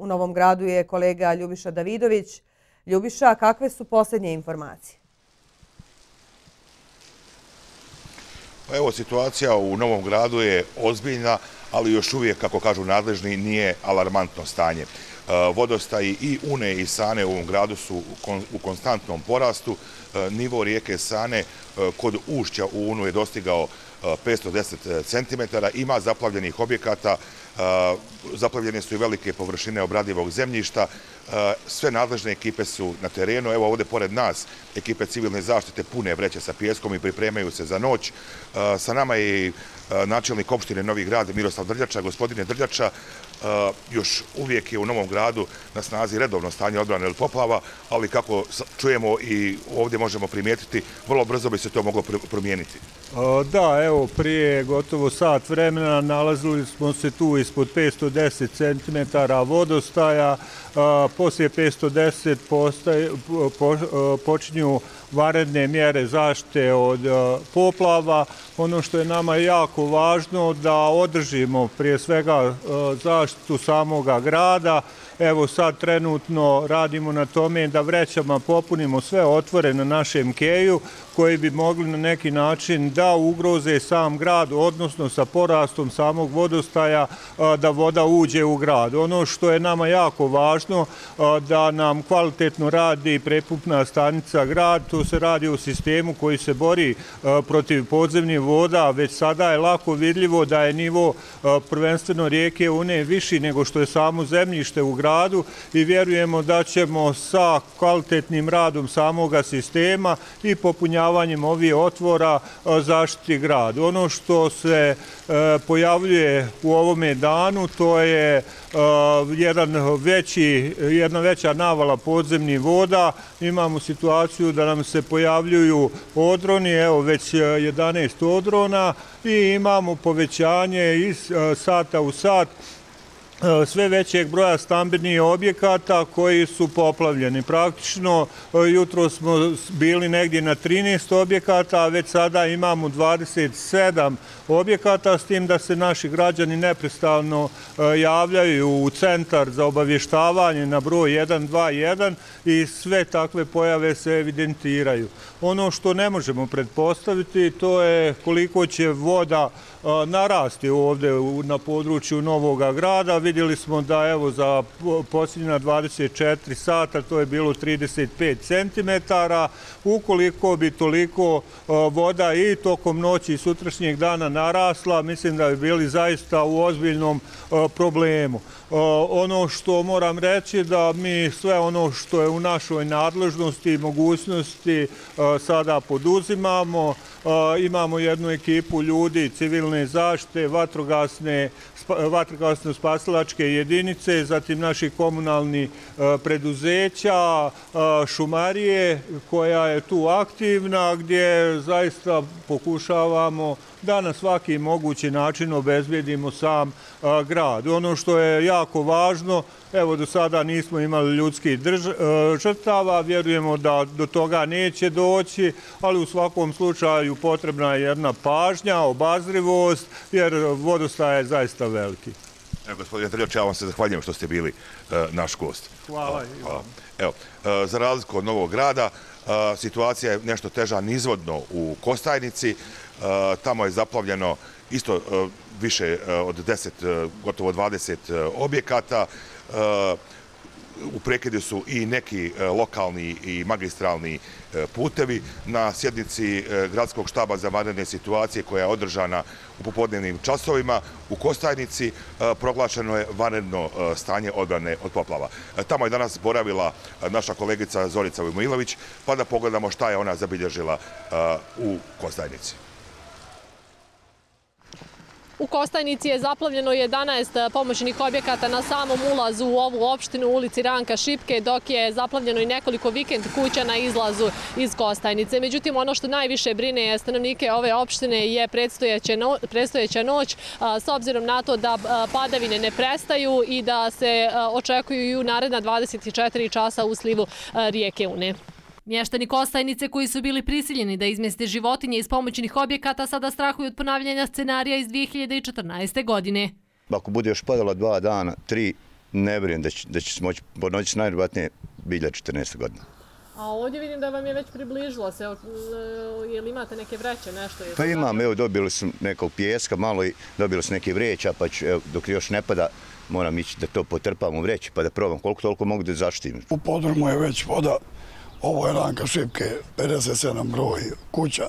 U Novom gradu je kolega Ljubiša Davidović. Ljubiša, kakve su posljednje informacije? Pa evo, situacija u Novom gradu je ozbiljna, ali još uvijek, kako kažu nadležni, nije alarmantno stanje. E, vodostaji i Une i Sane u ovom gradu su u konstantnom porastu. E, nivo rijeke Sane e, kod ušća u Unu je dostigao 510 cm. Ima zaplavljenih objekata, zaplavljene su i velike površine obradivog zemljišta. Sve nadležne ekipe su na terenu. Evo ovdje pored nas ekipe civilne zaštite pune vreće sa pijeskom i pripremaju se za noć. Sa nama je i načelnik opštine Novi grad Miroslav Drljača. Gospodine Drljača, Eh, još uvijek je u Novom gradu na snazi redovno stanje odbrane ili poplava, ali kako čujemo i ovdje možemo primijetiti, vrlo brzo bi se to moglo promijeniti. Eh, da, evo, prije gotovo sat vremena nalazili smo se tu ispod 510 cm vodostaja, eh, poslije 510 počinju varedne mjere zaštite od poplava. Ono što je nama jako važno da održimo prije svega e, zaštitu samoga grada, Evo sad trenutno radimo na tome da vrećama popunimo sve otvore na našem keju koji bi mogli na neki način da ugroze sam grad, odnosno sa porastom samog vodostaja e, da voda uđe u grad. Ono što je nama jako važno e, da nam kvalitetno radi prepupna stanica grad, to se radi u sistemu koji se bori protiv podzemnih voda, voda, već sada je lako vidljivo da je nivo e, prvenstveno rijeke Une viši nego što je samo zemljište u gradu i vjerujemo da ćemo sa kvalitetnim radom samoga sistema i popunjavanjem ovih otvora e, zaštiti grad. Ono što se e, pojavljuje u ovome danu to je jedna veća navala podzemnih voda. Imamo situaciju da nam se pojavljuju odroni, evo već 11 odrona i imamo povećanje iz e, sata u sat. E, sve većeg broja stambenih objekata koji su poplavljeni. Praktično, e, jutro smo bili negdje na 13 objekata, a već sada imamo 27 objekata, s tim da se naši građani neprestavno e, javljaju u centar za obavještavanje na broj 121 i sve takve pojave se evidentiraju. Ono što ne možemo pretpostaviti to je koliko će voda narasti ovdje na području Novog grada. Vidjeli smo da evo za posljednja 24 sata to je bilo 35 cm. Ukoliko bi toliko voda i tokom noći i sutrašnjeg dana narasla, mislim da bi bili zaista u ozbiljnom problemu. Ono što moram reći da mi sve ono što je u našoj nadležnosti i mogućnosti sada poduzimamo. Imamo jednu ekipu ljudi civilne zaštite, vatrogasne spasilačke jedinice, zatim naši komunalni e, preduzeća, e, šumarije koja je tu aktivna gdje zaista pokušavamo da na svaki mogući način obezbijedimo sam grad. Ono što je jako važno, evo do sada nismo imali ljudskih e, žrtava, vjerujemo da do toga neće doći, ali u svakom slučaju potrebna je jedna pažnja, obazrivost, jer vodostaje je zaista veliki. Evo, gospodine Trljoč, ja vam se zahvaljujem što ste bili naš gost. Hvala. Evo, za razliku od Novog grada, situacija je nešto teža nizvodno u Kostajnici. Tamo je zaplavljeno isto više od 10, gotovo 20 objekata. U prekedu su i neki e, lokalni i magistralni e, putevi. Na sjednici e, gradskog štaba za vanredne situacije koja je održana u popodnevnim časovima u Kostajnici proglašeno je vanredno stanje odbrane od poplava. Tamo je danas boravila naša kolegica Zorica Vujmilović, pa da pogledamo šta je ona zabilježila u Kostajnici. U Kostajnici je zaplavljeno 11 pomoćnih objekata na samom ulazu u ovu opštinu u ulici Ranka Šipke, dok je zaplavljeno i nekoliko vikend kuća na izlazu iz Kostajnice. Međutim, ono što najviše brine stanovnike ove opštine je predstojeća noć, s obzirom na to da padavine ne prestaju i da se očekuju i u naredna 24 časa u slivu rijeke Une. Mještani Kostajnice koji su bili prisiljeni da izmjeste životinje iz pomoćnih objekata sada strahuju od ponavljanja scenarija iz 2014. godine. Ako bude još padalo dva dana, tri, Ne vjerujem da će se moći ponoći najvjerojatnije bilja 14. godina. A ovdje vidim da vam je već približilo se. Je li imate neke vreće, nešto? Pa imam, evo dobili su nekog pjeska malo i dobili su neke vreća, pa ću, evo, dok još ne pada, moram ići da to potrpam u vreći pa da probam koliko toliko mogu da zaštitim. U podrumu je već voda, ovo je ranka šipke, 57 broj kuća.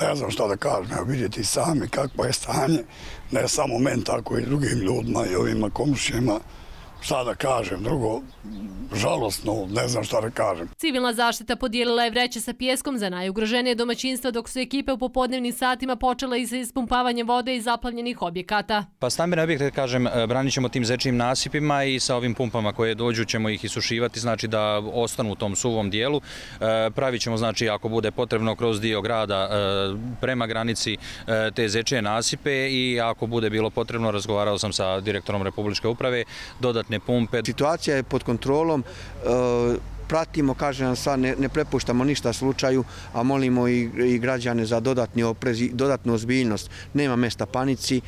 Ne znam šta da kažem, evo vidjeti sami kakvo je stanje, ne samo men, tako i drugim ljudima i ovima komšijama šta da kažem, drugo, žalostno, ne znam šta da kažem. Civilna zaštita podijelila je vreće sa pjeskom za najugroženije domaćinstva dok su ekipe u popodnevnim satima počele i sa ispumpavanjem vode iz zaplavljenih objekata. Pa stambene objekte, kažem, e, branit ćemo tim zečijim nasipima i sa ovim pumpama koje dođu ćemo ih isušivati, znači da ostanu u tom suvom dijelu. E, pravit ćemo, znači, ako bude potrebno kroz dio grada e, prema granici te zečije nasipe i ako bude bilo potrebno, razgovarao sam sa direktorom Republičke uprave, dodat dodatne pumpe. Situacija je pod kontrolom, e, pratimo, kažem sad, ne, ne prepuštamo ništa slučaju, a molimo i, i građane za dodatni oprez i dodatnu ozbiljnost. Nema mesta panici, e,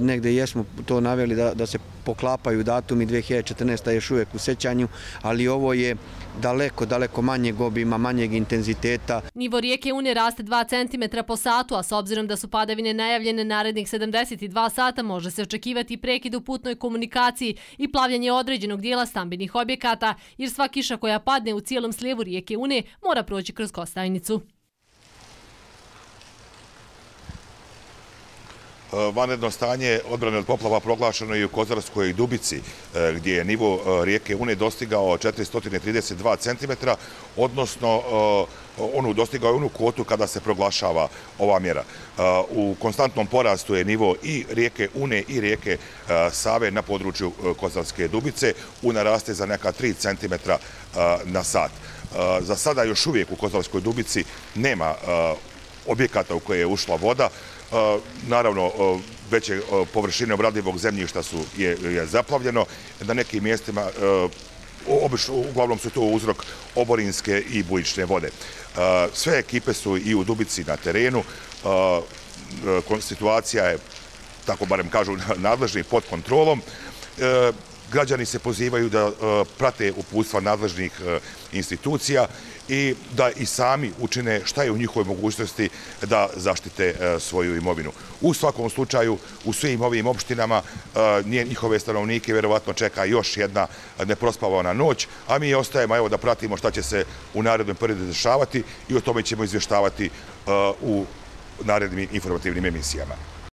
negde jesmo to naveli da, da se poklapaju datumi 2014. još uvijek u sećanju, ali ovo je daleko, daleko manjeg obima, manjeg intenziteta. Nivo rijeke Une raste 2 cm po satu, a s obzirom da su padavine najavljene narednih 72 sata, može se očekivati prekid u putnoj komunikaciji i plavljanje određenog dijela stambenih objekata, jer sva kiša koja padne u cijelom slijevu rijeke Une mora proći kroz Kostajnicu. E, vanredno stanje odbrane od poplava proglašeno i u Kozarskoj Dubici, e, gdje je nivo e, rijeke Une dostigao 432 cm, odnosno onu dostigao je onu kvotu kada se proglašava ova mjera. U konstantnom porastu je nivo i rijeke Une i rijeke Save na području Kozarske Dubice. Una raste za neka 3 cm na sat. Za sada još uvijek u Kozarskoj Dubici nema objekata u koje je ušla voda. Naravno, veće površine obradivog zemljišta su je zaplavljeno. Na nekim mjestima, e, uglavnom su to uzrok oborinske i bujične vode. Sve ekipe su i u Dubici na terenu. E, situacija je, tako barem kažu, nadležni pod kontrolom e, građani se pozivaju da e, prate uputstva nadležnih e, institucija i da i sami učine šta je u njihovoj mogućnosti da zaštite e, svoju imovinu. U svakom slučaju, u svim ovim opštinama, njihove stanovnike verovatno čeka još jedna neprospavana noć, a mi ostajemo evo da pratimo šta će se u narednom periodu dešavati i o tome ćemo izvještavati u narednim informativnim emisijama.